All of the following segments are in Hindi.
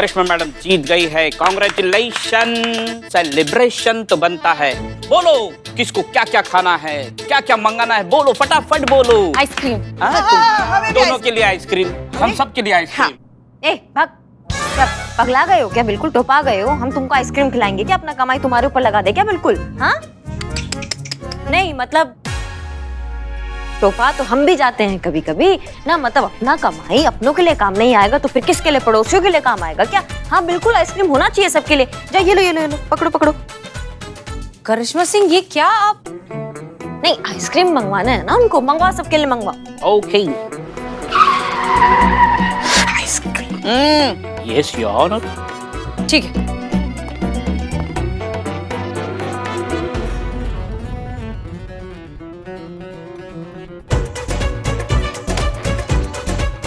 करिश्मा मैडम जीत गई है। कॉन्ग्रेचुलेशन सेलिब्रेशन तो बनता है। बोलो किसको क्या क्या खाना है? क्या क्या मंगाना है? बोलो फटाफट बोलो। आइसक्रीम। हाँ, हमें भी दोनों के लिए आइसक्रीम। हम सब के लिए आइसक्रीम। ए भाग पगला गए हो क्या? बिल्कुल टोपा गए हो। हम तुमको आइसक्रीम खिलाएँगे। क्या अपना कमाई तुम्हारे ऊपर लगा दे? क्या बिल्कुल? हाँ? नहीं मतलब टोपा तो हम भी जाते हैं कभी कभी ना मतलब अपना कमाई अपनों के लिए काम नहीं आएगा तो फिर किसके लिए पड़ोसियों के लिए काम आएगा क्या? हाँ बिल्कुल आइसक्रीम होना चाहिए सबके लिए। जा ये लो ये लो ये लो पकड़ो पकड़ो। करिश्मा सिंह ये क्या आप? नहीं आइसक्रीम मंगवाना है ना उनको मंगवा सबके लिए मंगवा। Okay ice cream. Yes your honour ठीक है।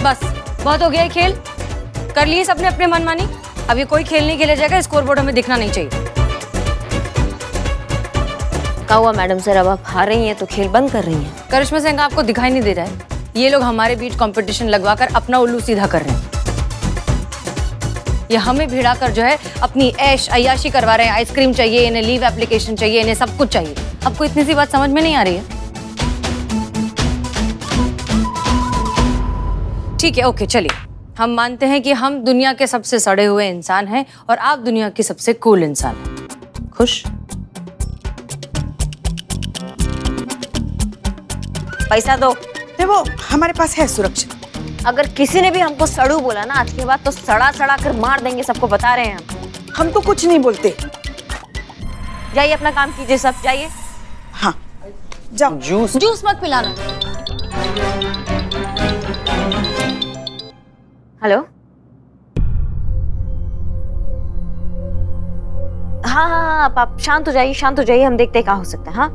बस बहुत हो गया ये खेल। कर लिए सबने अपने मनमानी। अब ये कोई खेल नहीं खेला जाएगा स्कोर बोर्ड हमें दिखना नहीं चाहिए। कहा हुआ मैडम सर अब आप हार रही हैं तो खेल बंद कर रही हैं? करिश्मा सिंह आपको दिखाई नहीं दे रहा है। ये लोग हमारे बीच कंपटीशन लगवाकर अपना उल्लू सीधा कर रहे हैं। ये हमें भिड़ा कर जो है अपनी ऐश अयाशी करवा रहे हैं। आइसक्रीम चाहिए इन्हें लीव एप्लीकेशन चाहिए इन्हें सब कुछ चाहिए। आपको इतनी सी बात समझ में नहीं आ रही है? ठीक है ओके चलिए। हम मानते हैं कि हम दुनिया के सबसे सड़े हुए इंसान हैं और आप दुनिया की सबसे कूल इंसान हैं। खुश? पैसा दो। देखो हमारे पास है सुरक्षा। अगर किसी ने भी हमको सड़ू बोला ना आज के बाद तो सड़ा सड़ा कर मार देंगे सबको बता रहे हैं हम। हम तो कुछ नहीं बोलते। जाइए अपना काम कीजिए सब जाइए। हाँ जाओ। जूस। जूस मत पिलाना। हेलो? हाँ हाँ हाँ आप, आप शांत हो जाइए शांत हो जाइए हम देखते हैं क्या हो सकता है हाँ?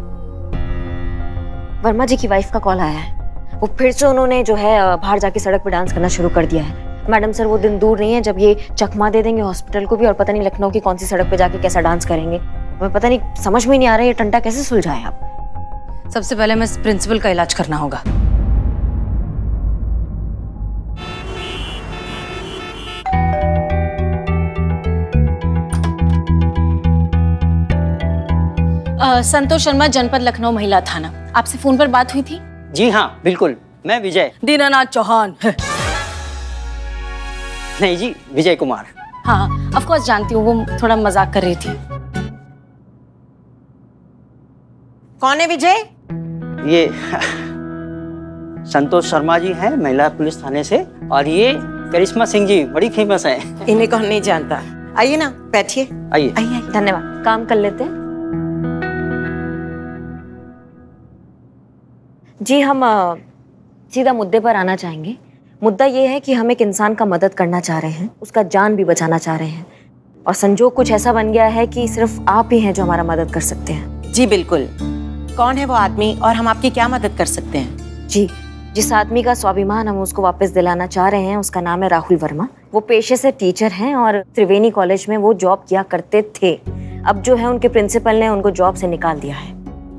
वर्मा जी की वाइफ का कॉल आया है। वो फिर से उन्होंने जो है बाहर जाके सड़क पर डांस करना शुरू कर दिया है। मैडम सर वो दिन दूर नहीं है जब ये चकमा दे देंगे हॉस्पिटल को भी और पता नहीं लखनऊ की कौन सी सड़क पे जाके कैसा डांस करेंगे। हमें पता नहीं समझ में नहीं आ रहा है ये टंटा कैसे सुलझाए आप। सबसे पहले हमें प्रिंसिपल का इलाज करना होगा। संतोष शर्मा जनपद लखनऊ महिला थाना। आपसे फ़ोन पर बात हुई थी? जी हाँ बिल्कुल। मैं विजय। दीनानाथ चौहान। नहीं जी विजय कुमार। हाँ ऑफ़ कोर्स जानती हूँ वो थोड़ा मज़ाक कर रही थी। कौन है विजय? ये संतोष शर्मा जी हैं महिला पुलिस थाने से। और ये करिश्मा सिंह जी बड़ी फ़ेमस हैं। इन्हें कौन नहीं जानता। आइए ना बैठिए। आइए। आइए आइए। धन्यवाद। काम कर लेते हैं। जी हम सीधा मुद्दे पर आना चाहेंगे। मुद्दा ये है कि हम एक इंसान का मदद करना चाह रहे हैं उसका जान भी बचाना चाह रहे हैं। और संजोग कुछ ऐसा बन गया है कि सिर्फ़ आप ही हैं जो हमारा मदद कर सकते हैं। जी बिल्कुल। कौन है वो आदमी और हम आपकी क्या मदद कर सकते हैं? जी जिस आदमी का स्वाभिमान हम उसको वापस दिलाना चाह रहे हैं उसका नाम है राहुल वर्मा। वो पेशे से टीचर हैं और त्रिवेणी कॉलेज में वो जॉब किया करते थे। अब जो है उनके प्रिंसिपल ने उनको जॉब से निकाल दिया है।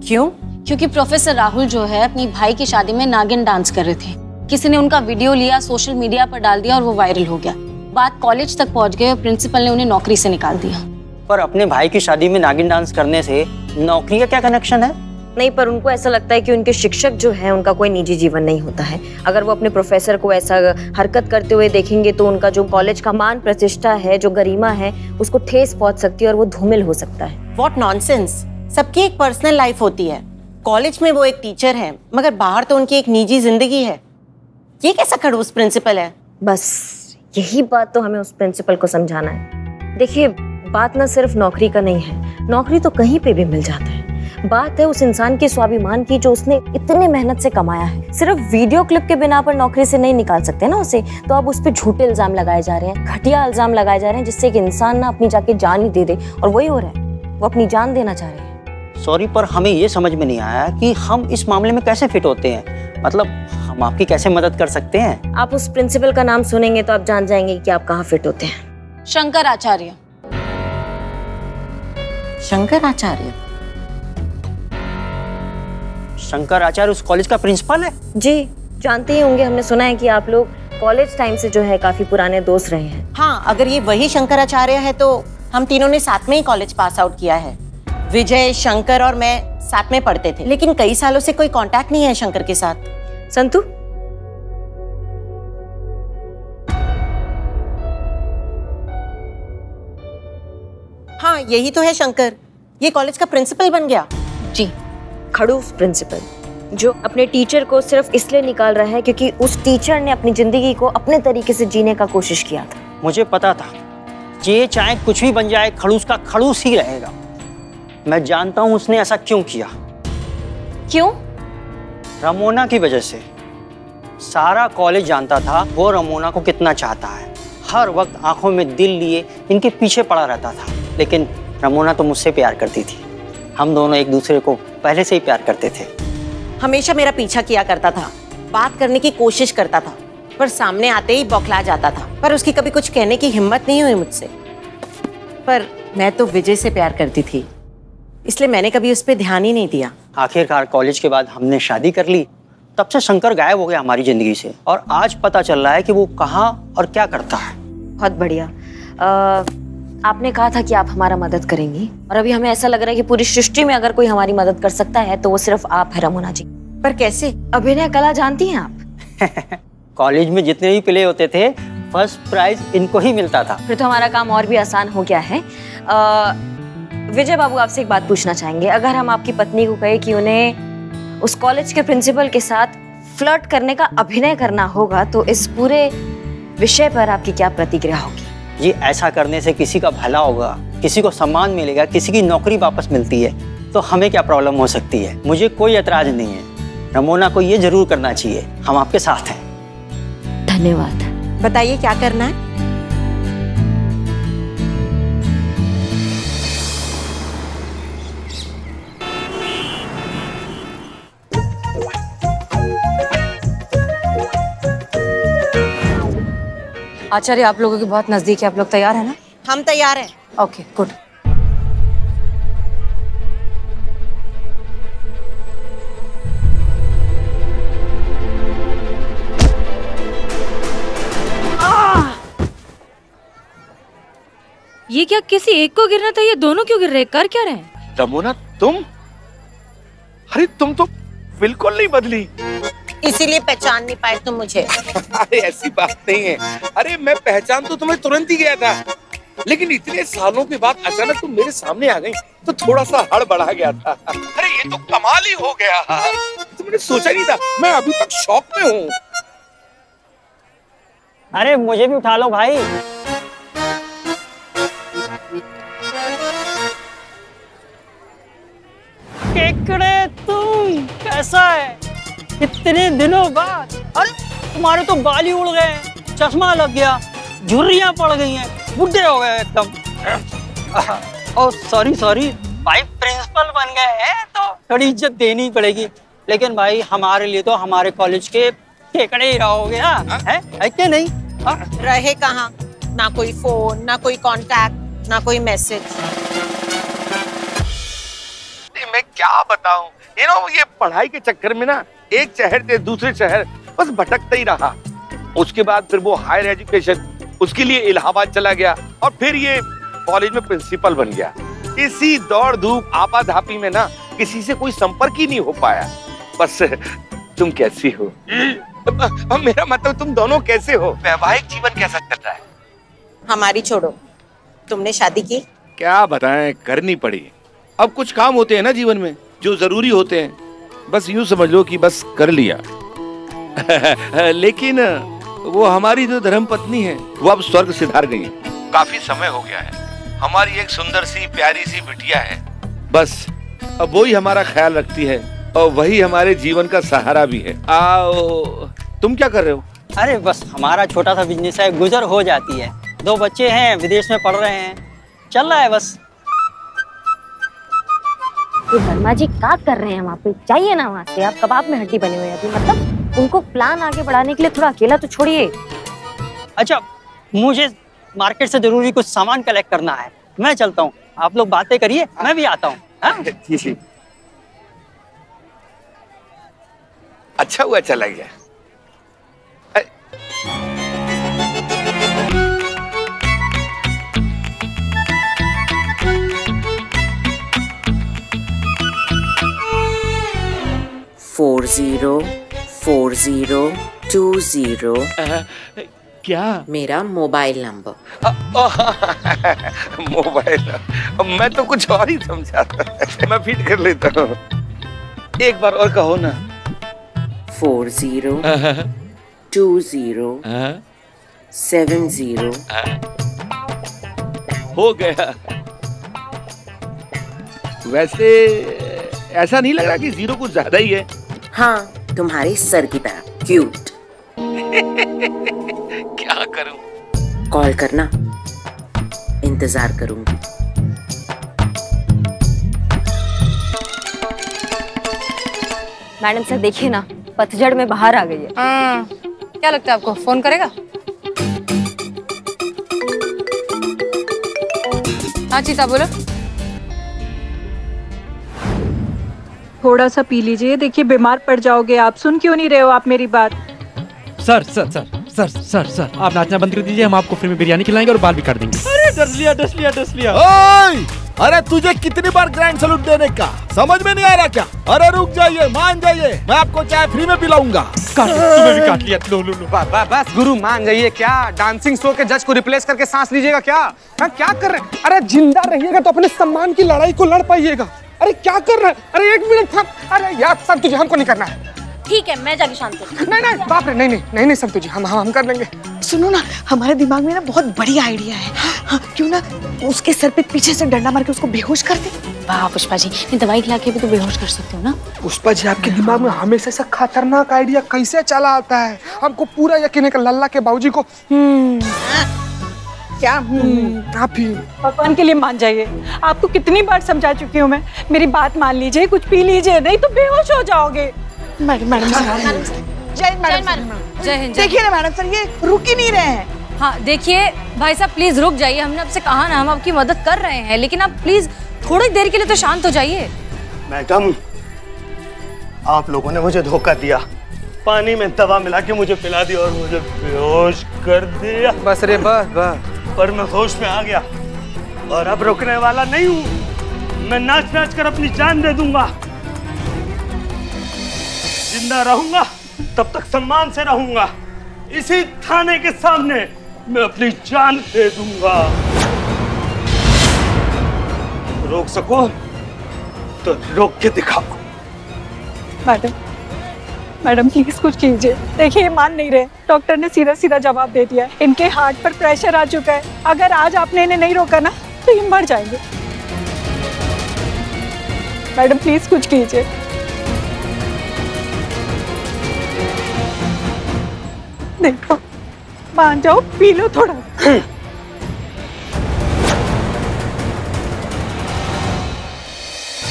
क्यों? क्योंकि प्रोफेसर राहुल जो है अपनी भाई की शादी में नागिन डांस कर रहे थे। किसी ने उनका वीडियो लिया सोशल मीडिया पर डाल दिया और वो वायरल हो गया। बात कॉलेज तक पहुँच गई और प्रिंसिपल ने उन्हें नौकरी से निकाल दिया। पर अपने भाई की शादी में नागिन डांस करने से नौकरी का क्या कनेक्शन है? नहीं पर उनको ऐसा लगता है कि उनके शिक्षक जो है उनका कोई निजी जीवन नहीं होता है। अगर वो अपने प्रोफेसर को ऐसा हरकत करते हुए देखेंगे तो उनका जो कॉलेज का मान प्रतिष्ठा है जो गरिमा है उसको ठेस पहुँच सकती है और वो धूमिल हो सकता है। वॉट नॉनसेंस सबकी एक पर्सनल लाइफ होती है। कॉलेज में वो एक टीचर है, मगर बाहर तो उनकी एक निजी ज़िंदगी है। ये कैसा खड़ूस प्रिंसिपल है? बस, यही बात तो हमें उस प्रिंसिपल को समझाना है। देखिए, बात ना सिर्फ़ नौकरी का नहीं है, नौकरी तो कहीं पे भी मिल जाता है। बात है उस इंसान के स्वाभिमान की जो उसने इतने मेहनत से कमाया है। सिर्फ़ वीडियो क्लिप के बिना पर नौकरी से नहीं निकाल सकते ना उसे तो अब उस पर झूठे इल्ज़ाम लगाए जा रहे हैं, घटिया इल्ज़ाम लगाए जा रहे हैं, जिससे एक इंसान ना अपनी जाके जान ही दे दे, और वही हो रहा है, वो अपनी जान देना चाह रहे हैं। सॉरी पर हमें ये समझ में नहीं आया कि हम इस मामले में कैसे फिट होते हैं। मतलब हम आपकी कैसे मदद कर सकते हैं? आप उस प्रिंसिपल का नाम सुनेंगे तो आप जान जाएँगे कि आप कहाँ फिट होते हैं। शंकर आचार्य शंकर आचार्य शंकर आचार्य उस कॉलेज का प्रिंसिपल है? जी जानते ही होंगे हमने सुना है कि आप लोग कॉलेज टाइम से जो है काफ़ी पुराने दोस्त रहे हैं। हाँ अगर ये वही शंकराचार्य है तो हम तीनों ने साथ में ही कॉलेज पास आउट किया है। विजय शंकर और मैं साथ में पढ़ते थे। लेकिन कई सालों से कोई कांटेक्ट नहीं है शंकर के साथ। संतु? हाँ यही तो है शंकर। ये कॉलेज का प्रिंसिपल बन गया। जी खड़ूस प्रिंसिपल जो अपने टीचर को सिर्फ़ इसलिए निकाल रहा है क्योंकि उस टीचर ने अपनी ज़िंदगी को अपने तरीके से जीने का कोशिश किया था। मुझे पता था ये चाहे कुछ भी बन जाए खड़ूस का खड़ूस ही रहेगा। मैं जानता हूँ उसने ऐसा क्यों किया। क्यों? रमोना की वजह से। सारा कॉलेज जानता था वो रमोना को कितना चाहता है। हर वक्त आँखों में दिल लिए इनके पीछे पड़ा रहता था। लेकिन रमोना तो मुझसे प्यार करती थी। हम दोनों एक दूसरे को पहले से ही प्यार करते थे। हमेशा मेरा पीछा किया करता था। बात करने की कोशिश करता था। पर सामने आते ही बौखला जाता था। पर उसकी कभी कुछ कहने की हिम्मत नहीं हुई मुझसे। पर मैं तो विजय से प्यार करती थी। इसलिए मैंने कभी उस पर ध्यान ही नहीं दिया। आखिरकार कॉलेज के बाद हमने शादी कर ली। तब से शंकर गायब हो गया हमारी ज़िंदगी से। और आज पता चल रहा है कि वो कहाँ और क्या करता है। बहुत बढ़िया। आपने कहा था कि आप हमारा मदद करेंगी। और अभी हमें ऐसा लग रहा है कि पूरी सृष्टि में अगर कोई हमारी मदद कर सकता है तो वो सिर्फ़ आप है रमोना जी पर कैसे? अभिनय कला जानती हैं आप? कॉलेज में जितने भी प्ले होते थे फ़र्स्ट प्राइज इनको ही मिलता था। फिर तो हमारा काम और भी आसान हो गया है। अ, विजय बाबू आपसे एक बात पूछना चाहेंगे। अगर हम आपकी पत्नी को कहे कि उन्हें उस कॉलेज के प्रिंसिपल के साथ फ्लर्ट करने का अभिनय करना होगा तो इस पूरे विषय पर आपकी क्या प्रतिक्रिया होगी? ये ऐसा करने से किसी का भला होगा किसी को सम्मान मिलेगा किसी की नौकरी वापस मिलती है तो हमें क्या प्रॉब्लम हो सकती है? मुझे कोई एतराज़ नहीं है। रमोना को ये ज़रूर करना चाहिए। हम आपके साथ हैं। धन्यवाद। बताइए क्या करना है? आचार्य आप लोगों के बहुत नज़दीक है। आप लोग तैयार है ना? हम तैयार हैं। ओके गुड ये क्या किसी एक को गिरना था? ये दोनों क्यों गिर रहे कर क्या रहे हैं? तुम? अरे तुम तो बिल्कुल नहीं बदली। इसीलिए पहचान नहीं पाए तुम मुझे। अरे ऐसी बात नहीं है। अरे मैं पहचान तो तुम्हें तुरंत ही गया था। लेकिन इतने सालों के बाद अचानक तुम मेरे सामने आ गई तो थोड़ा सा हड़ बढ़ा गया था। अरे ये तो कमाल ही हो गया। तुमने सोचा नहीं था मैं अभी तक शौक में हूँ। अरे मुझे भी उठा लो भाई। केकड़े तुम कैसा है? इतने दिनों बाद अरे तुम्हारे तो बाल ही उड़ गए हैं, चश्मा लग गया झुर्रियाँ पड़ गई हैं बुढ़े हो गए एकदम। ओ सॉरी सॉरी भाई प्रिंसिपल बन गए हैं तो थोड़ी इज़्ज़त देनी पड़ेगी। लेकिन भाई हमारे लिए तो हमारे कॉलेज के केकड़े ही रहोगे हाँ? है, है? क्या नहीं? हाँ? रहे कहाँ? ना कोई फ़ोन ना कोई कांटेक्ट ना कोई मैसेज मैं क्या बताऊँ? ये ना ये पढ़ाई के चक्कर में ना एक शहर से दूसरे शहर बस भटकता ही रहा। उसके बाद फिर वो हायर एजुकेशन उसके लिए इलाहाबाद चला गया और फिर ये कॉलेज में प्रिंसिपल बन गया। इसी दौड़ धूप आपाधापी में ना किसी से कोई संपर्क ही नहीं हो पाया। बस तुम कैसी हो? अब मेरा मतलब तुम दोनों कैसे हो? वैवाहिक जीवन कैसा चल रहा है? हमारी छोड़ो। तुमने शादी की? क्या बताएँ करनी पड़ी। अब कुछ काम होते हैं ना जीवन में जो ज़रूरी होते हैं। बस यूँ समझ लो कि बस कर लिया। लेकिन वो हमारी जो धर्म पत्नी है वो अब स्वर्ग सिधार गई है। काफ़ी समय हो गया है। हमारी एक सुंदर सी प्यारी सी बिटिया है। बस अब वही हमारा ख्याल रखती है और वही हमारे जीवन का सहारा भी है। आओ तुम क्या कर रहे हो? अरे बस हमारा छोटा सा बिज़नेस है गुजर हो जाती है। दो बच्चे हैं विदेश में पढ़ रहे हैं। चल रहा है बस। ये वर्मा जी क्या कर रहे हैं वहाँ पे? जाइए ना वहाँ से। आप कबाब में हड्डी बने हुए हैं अभी। मतलब उनको प्लान आगे बढ़ाने के लिए थोड़ा अकेला तो छोड़िए। अच्छा मुझे मार्केट से ज़रूरी कुछ सामान कलेक्ट करना है। मैं चलता हूँ। आप लोग बातें करिए मैं भी आता हूँ। हाँ? जी जी। अच्छा हुआ चला गया। Four zero four zero two zero. क्या? मेरा मोबाइल नंबर। मोबाइल मैं तो कुछ और ही समझा मैं फिट कर लेता हूँ। एक बार और कहो ना। Four zero two zero. Seven zero. हो गया। वैसे ऐसा नहीं लग रहा कि ज़ीरो कुछ ज़्यादा ही है। हाँ तुम्हारे सर की तरह क्यूट क्या करूँ? कॉल करना। इंतज़ार करूँगी। मैडम सर देखिए ना पतझड़ में बाहर आ गई है। हाँ, क्या लगता है आपको फ़ोन करेगा? हाँ चीता बोलो। थोड़ा सा पी लीजिए। देखिए बीमार पड़ जाओगे आप। सुन क्यों नहीं रहे हो आप मेरी बात? Sir sir sir sir sir sir आप नाचना बंद कर दीजिए हम आपको फ्री में बिरयानी खिलाएँगे और बाल भी काट देंगे। अरे डस लिया डस लिया डस लिया। ओए! अरे तुझे कितनी बार ग्रैंड सैल्यूट देने का? समझ में नहीं आ रहा क्या? अरे रुक जाइए मान जाइए। मैं आपको चाय फ्री में पिलाऊँगा। तुम्हें भी काट लिया। लो लो लो। बस बस गुरु मान जाइए क्या? डांसिंग शो के जज को रिप्लेस करके सांस लीजिएगा क्या? हाँ क्या कर रहे हैं? अरे ज़िंदा रहिएगा तो अपने सम्मान की लड़ाई को लड़ पाइएगा। अरे क्या कर रहे हैं? अरे एक मिनट था अरे यार सब तुझे हमको नहीं करना है। ठीक है मैं जाके शांत। नहीं नहीं बाप रे नहीं नहीं नहीं नहीं सब तुझे हम हम हम कर लेंगे। सुनो ना हमारे दिमाग में ना बहुत बढ़िया आइडिया है। हाँ, क्यों ना उसके सर पे पीछे से डंडा मार के उसको बेहोश कर दे। वाह पुष्पा जी ये दवाई खिला के भी तो बेहोश कर सकते हो ना? पुष्पा जी आपके दिमाग में हमेशा से खतरनाक आइडिया कैसे चला आता है? हमको पूरा यकीन है कि लल्ला के बाबूजी को हम्म, क्या आप ही। भगवान के लिए मान जाइए। आपको कितनी बार समझा चुकी हूँ मैं। मेरी बात मान लीजिए कुछ पी लीजिए नहीं तो बेहोश हो जाओगे। मैडम मैडम जय मैडम जय हिंद देखिए ना मैडम सर ये रुक ही नहीं रहे हैं। हाँ देखिए भाई साहब प्लीज़ रुक जाइए। हमने आपसे कहा ना हम आपकी मदद कर रहे हैं। लेकिन आप प्लीज़ थोड़ी देर के लिए तो शांत हो जाइए। मैडम आप लोगों ने मुझे धोखा दिया। पानी में दवा मिला के मुझे पिला दी और मुझे बेहोश कर दिया। बस रे बस बस। पर मैं होश में आ गया और अब रुकने वाला नहीं हूँ। मैं नाच नाच कर अपनी जान दे दूँगा। ज़िंदा रहूँगा, तब तक सम्मान से रहूँगा। इसी थाने के सामने मैं अपनी जान दे दूँगा। रोक सको तो रोक के दिखाओ। मैडम मैडम प्लीज़ कुछ कीजिए। देखिए, ये मान नहीं रहे। डॉक्टर ने सीधा सीधा जवाब दे दिया इनके हार्ट पर प्रेशर आ चुका है। अगर आज आपने इन्हें नहीं रोका ना तो ये मर जाएँगे। मैडम प्लीज़ कुछ कीजिए। देखो, मान जाओ, पी लो थोड़ा।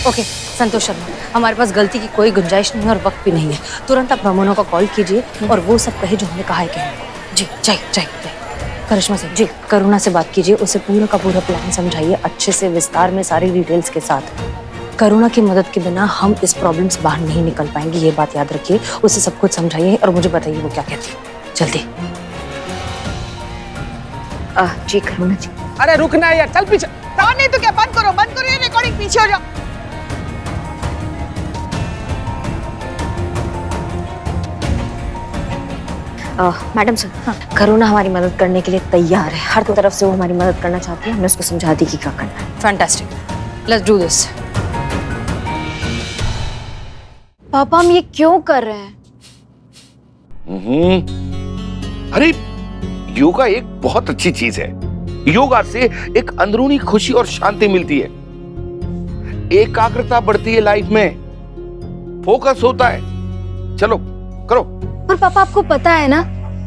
ओके संतोष शर्मा हमारे पास गलती की कोई गुंजाइश नहीं और वक्त भी नहीं है। तुरंत आप रमोनो को कॉल कीजिए और वो सब कहे जो हमने कहा है कहें जी जाइए जाइए जाइए। करिश्मा सिंह जी करुणा से बात कीजिए उसे पूरा का पूरा प्लान समझाइए अच्छे से विस्तार में सारी डिटेल्स के साथ। करुणा की मदद के बिना हम इस प्रॉब्लम से बाहर नहीं निकल पाएँगे ये बात याद रखिए उसे सब कुछ समझाइए और मुझे बताइए वो क्या कहती है। जल्दी। आ, जी करुणा जी। अरे रुकना यार चल पीछे। नहीं तो क्या बंद करो बंद करो ये रिकॉर्डिंग पीछे हो जाओ। मैडम सर हाँ, करुणा हमारी मदद करने के लिए तैयार है। हर तरफ़ से वो हमारी मदद करना चाहती है। हमने उसको समझा दी कि क्या करना है। फैंटास्टिक लेट्स डू दिस पापा हम ये क्यों कर रहे हैं? हम्म। अरे योगा एक बहुत अच्छी चीज़ है। योगा से एक अंदरूनी खुशी और शांति मिलती है। एकाग्रता बढ़ती है लाइफ में। फोकस होता है। चलो करो। पर पापा, आपको पता है ना,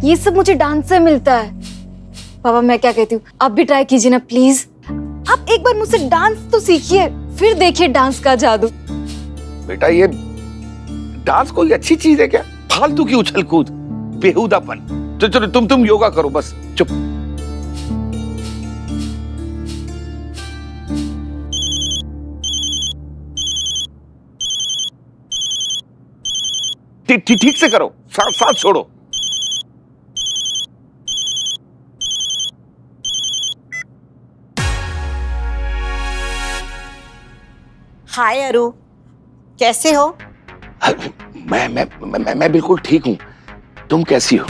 ये सब मुझे डांस से मिलता है। पापा, मैं क्या कहती हूँ, आप भी ट्राई कीजिए ना प्लीज़ आप एक बार मुझसे डांस तो सीखिए, फिर देखिए डांस का जादू। बेटा, ये डांस कोई अच्छी चीज़ है क्या? फालतू की उछल कूद बेहुदापन। चलो चलो, तुम तुम योगा करो, बस, चुप। ठीक से करो। साथ साथ छोड़ो। हाय अरु कैसे हो? मैं मैं मैं, मैं, मैं बिल्कुल ठीक हूँ। तुम कैसी हो?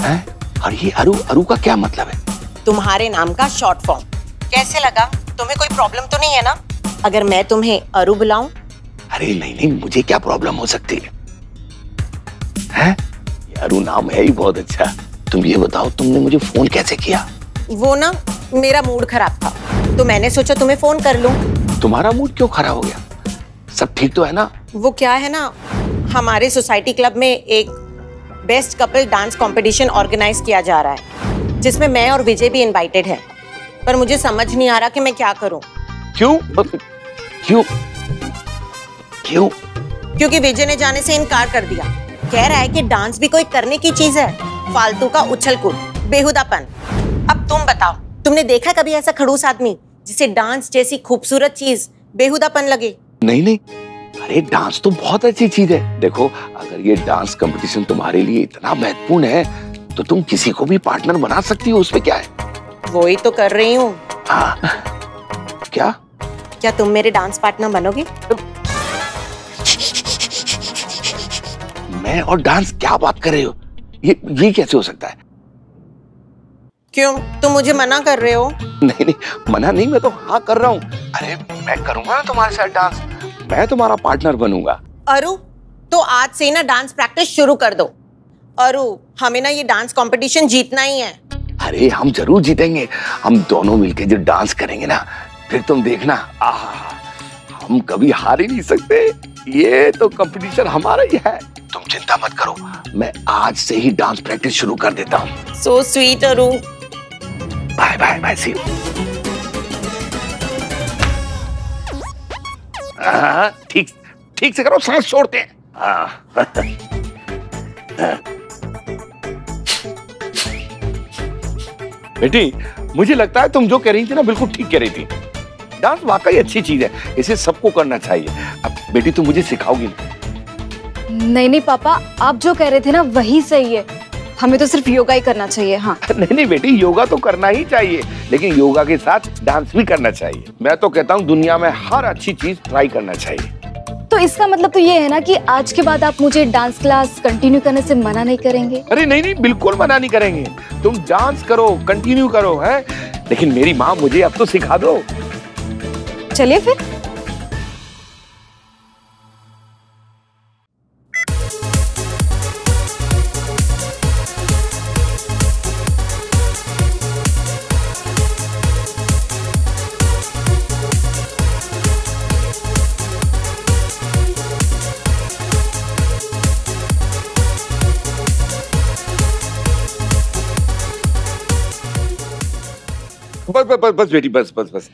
हैं? और ये अरु अरु का क्या मतलब है? तुम्हारे नाम का शॉर्ट फॉर्म। कैसे लगा? तुम्हें कोई प्रॉब्लम तो नहीं है ना? अगर मैं तुम्हें अरु बुलाऊं अरे नहीं नहीं मुझे क्या प्रॉब्लम हो सकती है? हैं? ये अरु नाम है ही बहुत अच्छा। तुम ये बताओ तुमने मुझे फ़ोन कैसे किया? वो ना मेरा मूड खराब था। तो मैंने सोचा तुम्हें फ़ोन कर लूँ। तुम्हारा मूड क्यों खराब हो गया? सब ठीक तो है ना? वो क्या है ना हमारे सोसाइटी क्लब में एक best couple dance competition organise किया जा रहा है जिसमें मैं और विजय भी इनवाइटेड है। पर मुझे समझ नहीं आ रहा कि मैं क्या करूँ। क्यों? क्यों? क्यों? क्योंकि विजय ने जाने से इनकार कर दिया। कह रहा है कि डांस भी कोई करने की चीज़ है। फालतू का उछल कूद बेहुदापन। अब तुम बताओ तुमने देखा कभी ऐसा खड़ूस आदमी जिसे डांस जैसी खूबसूरत चीज़ बेहुदापन लगे? नहीं नहीं। अरे डांस तो बहुत अच्छी चीज़ है। देखो अगर ये डांस कंपटीशन तुम्हारे लिए इतना महत्वपूर्ण है तो तुम किसी को भी पार्टनर बना सकती हो उसमें क्या है? वो ही तो कर रही हूँ। क्या? क्या तुम मेरे डांस पार्टनर बनोगे? मैं और डांस क्या बात कर रहे हो? ये ये कैसे हो सकता है? क्यों? तुम मुझे मना कर रहे हो? नहीं नहीं मना नहीं मैं तो हाँ कर रहा हूँ। अरे मैं करूँगा ना तुम्हारे साथ डांस? मैं तुम्हारा पार्टनर बनूँगा। अरु तो आज से ना डांस प्रैक्टिस शुरू कर दो। अरु हमें ना ये डांस कंपटीशन जीतना ही है। अरे हम ज़रूर जीतेंगे। हम दोनों मिलके जो डांस करेंगे ना फिर तुम देखना। आह हम कभी हार ही नहीं सकते। ये तो कंपटीशन हमारा ही है। चिंता मत करो। मैं आज से ही डांस प्रैक्टिस शुरू कर देता हूँ। So sweet Aru bye bye bye see ठीक ठीक से करो सांस छोड़ते हैं। हाँ। बेटी मुझे लगता है तुम जो कह रही थी ना बिल्कुल ठीक कह रही थी। डांस वाकई अच्छी चीज़ है इसे सबको करना चाहिए। अब बेटी तुम मुझे सिखाओगी ना? नहीं नहीं पापा आप जो कह रहे थे ना वही सही है। हमें तो सिर्फ़ योगा ही करना चाहिए हाँ। नहीं नहीं बेटी योगा तो करना ही चाहिए लेकिन योगा के साथ डांस भी करना चाहिए। मैं तो कहता हूँ दुनिया में हर अच्छी चीज़ ट्राई करना चाहिए। तो इसका मतलब तो ये है ना कि आज के बाद आप मुझे डांस क्लास कंटिन्यू करने से मना नहीं करेंगे? अरे नहीं नहीं बिल्कुल मना नहीं करेंगे। तुम डांस करो कंटिन्यू करो है? लेकिन मेरी माँ मुझे अब तो सिखा दो। चलिए फिर। बस बस बेटी बस बस बस।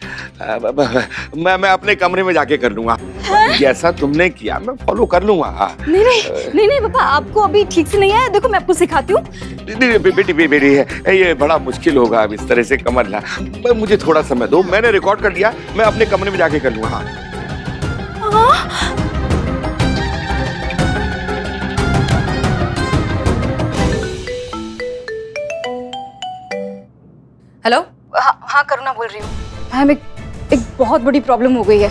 मैं मैं अपने कमरे में जाके कर लूँगा। जैसा तुमने किया मैं फॉलो कर लूँगा। हाँ। नहीं नहीं नहीं नहीं पापा आपको अभी ठीक से नहीं आया? देखो मैं आपको सिखाती हूँ। नहीं, नहीं, बेटी बे- बेटी है ये बड़ा मुश्किल होगा अब इस तरह से कमर ला मुझे थोड़ा समय दो। मैंने रिकॉर्ड कर लिया मैं अपने कमरे में जाके कर लूँगा। हाँ? हेलो? हाँ करुणा बोल रही हूँ? मैम एक एक बहुत बड़ी प्रॉब्लम हो गई है।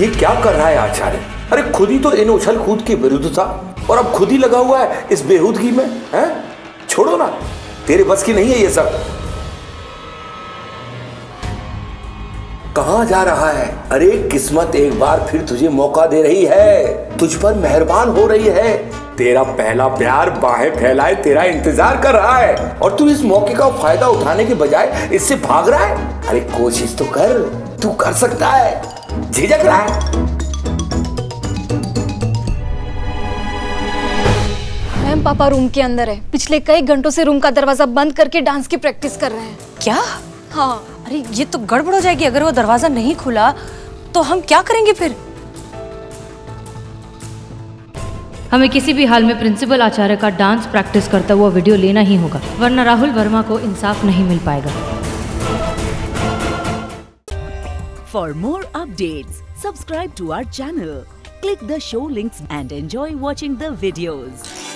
ये क्या कर रहा है आचार्य? अरे खुद ही तो इन उछल कूद के विरुद्ध था और अब खुद ही लगा हुआ है इस बेहूदगी में हैं? छोड़ो ना तेरे बस की नहीं है ये सब। कहाँ जा रहा है? अरे किस्मत एक बार फिर तुझे मौका दे रही है। तुझ पर मेहरबान हो रही है। तेरा पहला प्यार बाहें फैलाए तेरा इंतज़ार कर रहा है। और तू इस मौके का फ़ायदा उठाने के बजाय इससे भाग रहा है? अरे कोशिश तो कर। तू कर सकता है। झिझक रहा है। मैम पापा रूम के अंदर है। पिछले कई घंटों से रूम का दरवाज़ा बंद करके डांस की प्रैक्टिस कर रहे हैं। क्या? हाँ अरे ये तो गड़बड़ हो जाएगी अगर वो दरवाज़ा नहीं खुला तो हम क्या करेंगे फिर हमें किसी भी हाल में प्रिंसिपल आचार्य का डांस प्रैक्टिस करता हुआ वीडियो लेना ही होगा वरना राहुल वर्मा को इंसाफ नहीं मिल पाएगा For more updates, subscribe to our channel, click the show links and enjoy watching the videos.